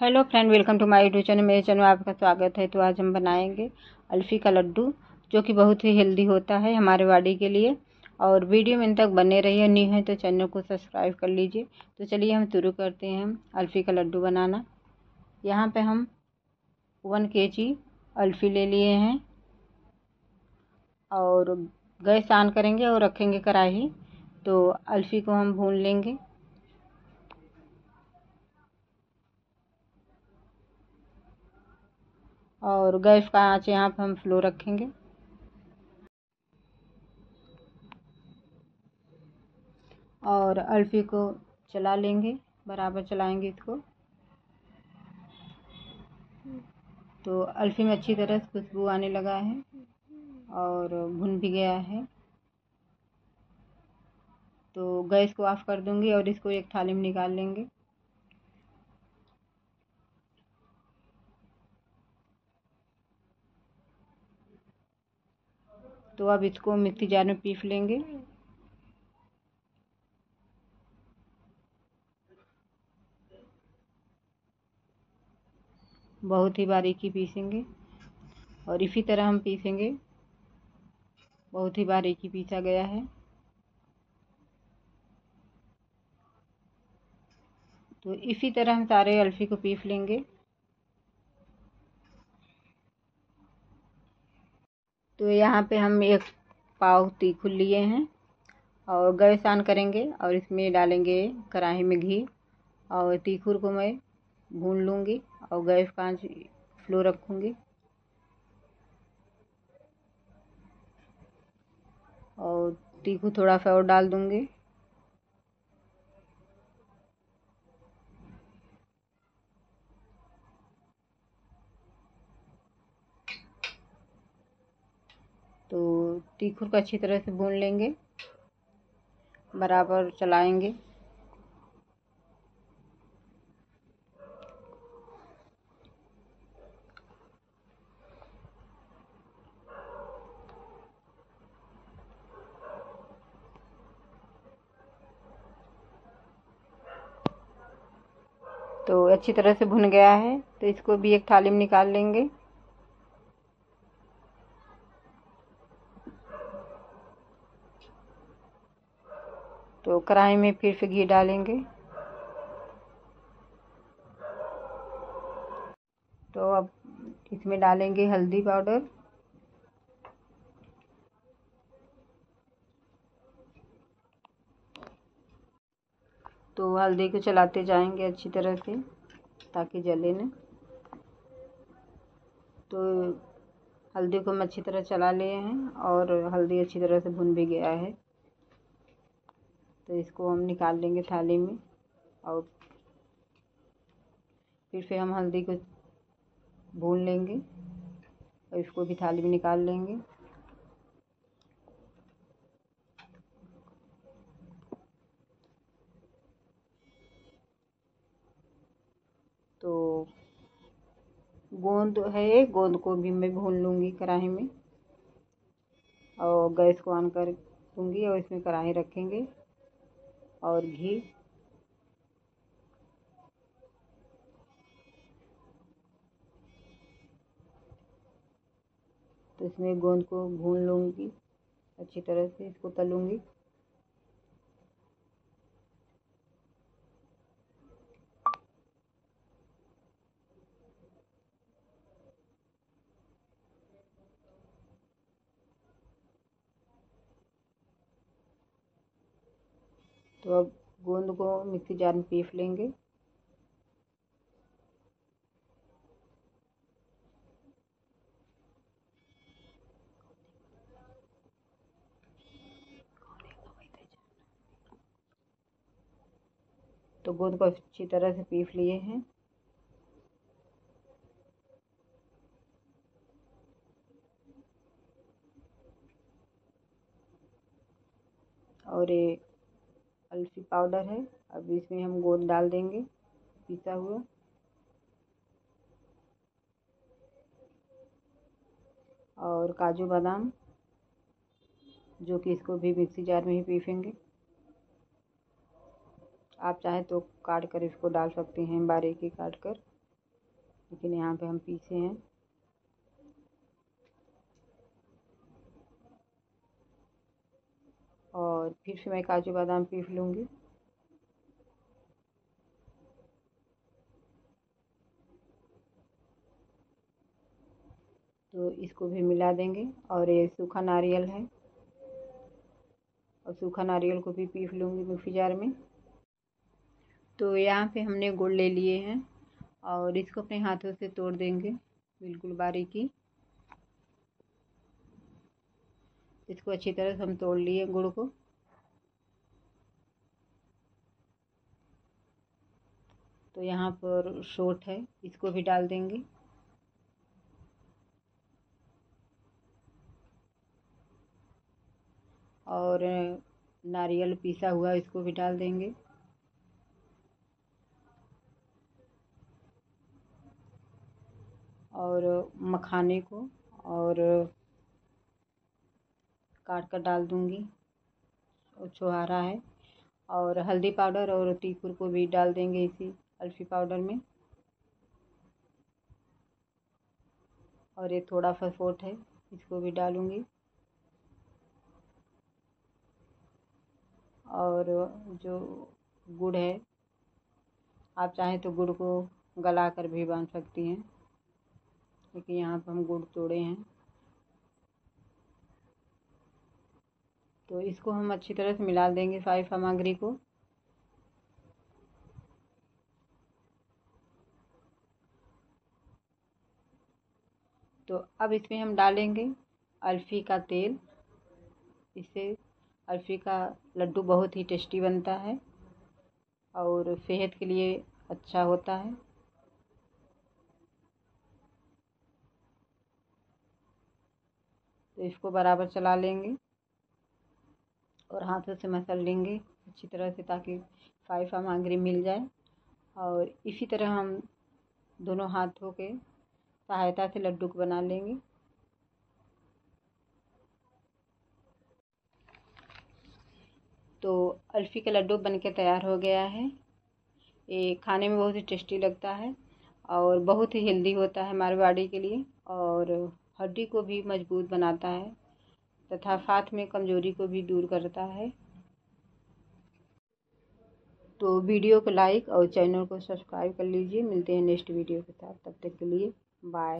Hello friend, welcome to my YouTube channel. मेरे channel में आपका स्वागत है। तो आज हम बनाएँगे अल्फ़ी का लड्डू, जो कि बहुत ही हेल्दी होता है हमारे बॉडी के लिए। और वीडियो में तक बने रहिए। न्यू है तो चैनल को सब्सक्राइब कर लीजिए। तो चलिए हम शुरू करते हैं अल्फ़ी का लड्डू बनाना। यहाँ पर हम वन के जी अल्फ़ी ले लिए हैं। और गैस ऑन करेंगे और रखेंगे कढ़ाई। तो अल्फ़ी को हम भून लेंगे। और गैस का आँच यहाँ पर हम स्लो रखेंगे। और अल्फ़ी को चला लेंगे, बराबर चलाएँगे इसको। तो अल्फ़ी में अच्छी तरह से खुशबू आने लगा है और भुन भी गया है। तो गैस को ऑफ़ कर दूँगी और इसको एक थाली में निकाल लेंगे। तो अब इसको मिक्सी जार में पीस लेंगे। बहुत ही बारीकी पीसेंगे और इसी तरह हम पीसेंगे। बहुत ही बारीकी पीसा गया है। तो इसी तरह हम सारे अल्फ़ी को पीस लेंगे। यहाँ पे हम एक पाव तीखुल लिए हैं और गैस ऑन करेंगे और इसमें डालेंगे कढ़ाई में घी और तीखुर को मैं भून लूँगी और गैस का आँच स्लो रखूँगी। और तीखू थोड़ा सा और डाल दूँगी तो तीखुर को अच्छी तरह से भून लेंगे। बराबर चलाएँगे। तो अच्छी तरह से भुन गया है। तो इसको भी एक थाली में निकाल लेंगे। तो कढ़ाई में फिर से घी डालेंगे। तो अब इसमें डालेंगे हल्दी पाउडर। तो हल्दी को चलाते जाएँगे अच्छी तरह से, ताकि जले न। तो हल्दी को हम अच्छी तरह चला लिए हैं और हल्दी अच्छी तरह से भुन भी गया है। तो इसको हम निकाल लेंगे थाली में और फिर से हम हल्दी को भून लेंगे और इसको भी थाली में निकाल लेंगे। तो गोंद है, गोंद को भी मैं भून लूँगी कढ़ाई में और गैस को ऑन कर दूँगी और इसमें कढ़ाई रखेंगे। और घी। तो इसमें गोंद को भून लूँगी अच्छी तरह से इसको तलूँगी। तो अब गोंद को मिक्सी जार में पीस लेंगे। तो गोंद को अच्छी तरह से पीस लिए हैं। और ये अल्फ़ी पाउडर है। अब इसमें हम गोंद डाल देंगे, पिसा हुआ। और काजू बादाम, जो कि इसको भी मिक्सी जार में ही पीसेंगे। आप चाहें तो काट कर इसको डाल सकते हैं, बारीकी काट कर लेकिन यहाँ पे हम पीसे हैं। और फिर से मैं काजू बादाम पीस लूँगी। तो इसको भी मिला देंगे और ये सूखा नारियल है। और सूखा नारियल को भी पीस लूँगी मिक्सी जार में। तो यहाँ पे हमने गुड़ ले लिए हैं और इसको अपने हाथों से तोड़ देंगे बिल्कुल बारीकी। इसको अच्छी तरह से हम तोड़ लिए गुड़ को। तो यहाँ पर शोट है, इसको भी डाल देंगे। और नारियल पीसा हुआ इसको भी डाल देंगे। और मखाने को और, काट कर डाल दूँगी। और छुहारा है। और हल्दी पाउडर और टीकुर को भी डाल देंगे इसी। अल्फ़ी पाउडर में। और ये थोड़ा फसफोट है, इसको भी डालूँगी। और जो गुड़ है, आप चाहें तो गुड़ को गला कर भी बाँध सकती हैं। क्योंकि यहाँ पर हम गुड़ तोड़े हैं। तो इसको हम अच्छी तरह से मिला देंगे सारी सामग्री को तो अब इसमें हम डालेंगे अल्फ़ी का तेल। इससे अल्फ़ी का लड्डू बहुत ही टेस्टी बनता है और सेहत के लिए अच्छा होता है। तो इसको बराबर चला लेंगे और हाथों से मसल लेंगे अच्छी तरह से ताकि सारी सामग्री मिल जाए। और इसी तरह हम दोनों हाथों के सहायता से लड्डू को बना लेंगे। तो अल्फ़ी का लड्डू बन के तैयार हो गया है। ये खाने में बहुत ही टेस्टी लगता है और बहुत ही हेल्दी होता है हमारे बॉडी के लिए और हड्डी को भी मज़बूत बनाता है तथा साथ में कमज़ोरी को भी दूर करता है। तो वीडियो को लाइक और चैनल को सब्सक्राइब कर लीजिए। मिलते हैं नेक्स्ट वीडियो के साथ। तब तक के लिए Bye.